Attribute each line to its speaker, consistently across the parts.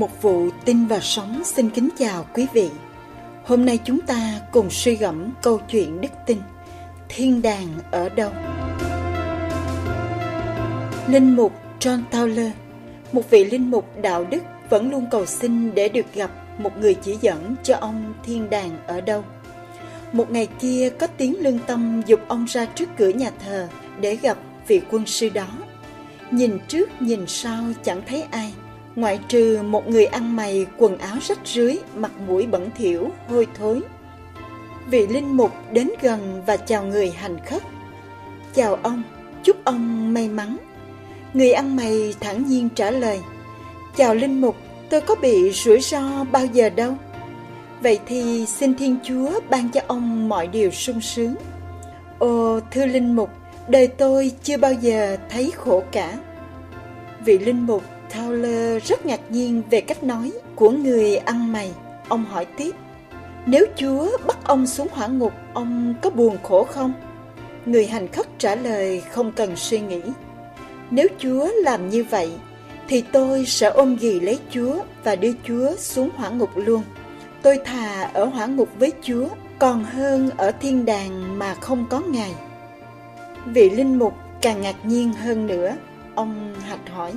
Speaker 1: Một vụ tin và sống xin kính chào quý vị. Hôm nay chúng ta cùng suy gẫm câu chuyện đức tin. Thiên đàng ở đâu? Linh mục John Towler, một vị linh mục đạo đức vẫn luôn cầu xin để được gặp một người chỉ dẫn cho ông thiên đàng ở đâu. Một ngày kia có tiếng lương tâm dục ông ra trước cửa nhà thờ để gặp vị quân sư đó. Nhìn trước nhìn sau chẳng thấy ai ngoại trừ một người ăn mày quần áo rách rưới, mặt mũi bẩn thỉu, hôi thối. Vị linh mục đến gần và chào người hành khất. Chào ông, chúc ông may mắn. Người ăn mày thản nhiên trả lời. Chào linh mục, tôi có bị rủi ro bao giờ đâu. Vậy thì xin Thiên Chúa ban cho ông mọi điều sung sướng. Ồ, thưa linh mục, đời tôi chưa bao giờ thấy khổ cả. Vị linh mục Towler rất ngạc nhiên về cách nói của người ăn mày. Ông hỏi tiếp, nếu Chúa bắt ông xuống hỏa ngục, ông có buồn khổ không? Người hành khất trả lời không cần suy nghĩ. Nếu Chúa làm như vậy, thì tôi sẽ ôm ghì lấy Chúa và đưa Chúa xuống hỏa ngục luôn. Tôi thà ở hỏa ngục với Chúa còn hơn ở thiên đàng mà không có Ngài. Vị linh mục càng ngạc nhiên hơn nữa, ông hạch hỏi.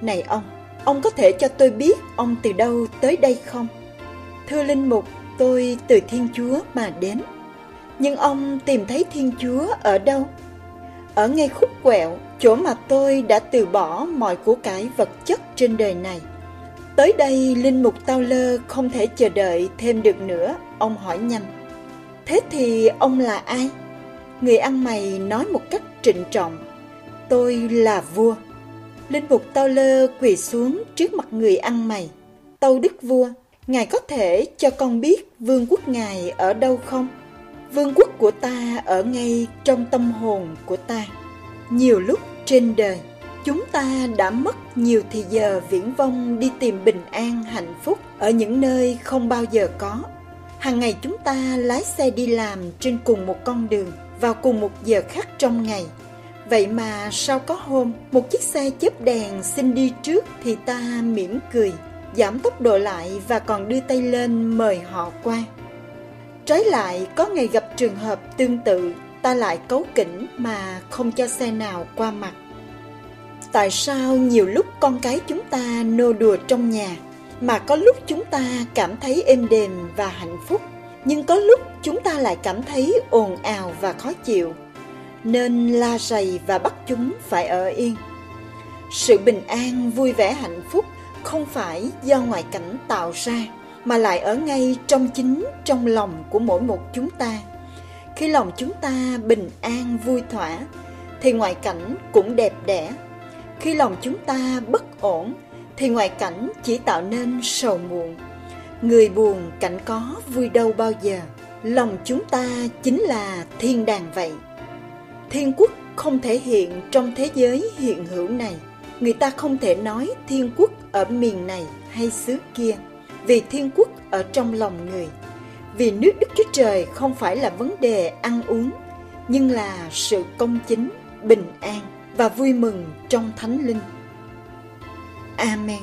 Speaker 1: Này ông, ông có thể cho tôi biết ông từ đâu tới đây không? Thưa Linh Mục, tôi từ Thiên Chúa mà đến. Nhưng ông tìm thấy Thiên Chúa ở đâu? Ở ngay khúc quẹo, chỗ mà tôi đã từ bỏ mọi của cải vật chất trên đời này. Tới đây, Linh Mục Tao Lơ không thể chờ đợi thêm được nữa, ông hỏi nhanh. Thế thì ông là ai? Người ăn mày nói một cách trịnh trọng. Tôi là vua. Linh mục Tao Lơ quỳ xuống trước mặt người ăn mày. Tâu Đức Vua, Ngài có thể cho con biết vương quốc Ngài ở đâu không? Vương quốc của ta ở ngay trong tâm hồn của ta. Nhiều lúc trên đời, chúng ta đã mất nhiều thì giờ viễn vông đi tìm bình an hạnh phúc ở những nơi không bao giờ có. Hàng ngày chúng ta lái xe đi làm trên cùng một con đường vào cùng một giờ khác trong ngày – Vậy mà sao có hôm một chiếc xe chớp đèn xin đi trước thì ta mỉm cười, giảm tốc độ lại và còn đưa tay lên mời họ qua. Trái lại có ngày gặp trường hợp tương tự, ta lại cấu kỉnh mà không cho xe nào qua mặt. Tại sao nhiều lúc con cái chúng ta nô đùa trong nhà, mà có lúc chúng ta cảm thấy êm đềm và hạnh phúc, nhưng có lúc chúng ta lại cảm thấy ồn ào và khó chịu nên la rầy và bắt chúng phải ở yên. Sự bình an, vui vẻ, hạnh phúc không phải do ngoại cảnh tạo ra, mà lại ở ngay trong chính trong lòng của mỗi một chúng ta. Khi lòng chúng ta bình an, vui thỏa, thì ngoại cảnh cũng đẹp đẽ. Khi lòng chúng ta bất ổn, thì ngoại cảnh chỉ tạo nên sầu muộn. Người buồn cảnh có vui đâu bao giờ. Lòng chúng ta chính là thiên đàng vậy. Thiên quốc không thể hiện trong thế giới hiện hữu này. Người ta không thể nói thiên quốc ở miền này hay xứ kia, vì thiên quốc ở trong lòng người. Vì nước Đức Chúa Trời không phải là vấn đề ăn uống, nhưng là sự công chính, bình an và vui mừng trong thánh linh. Amen.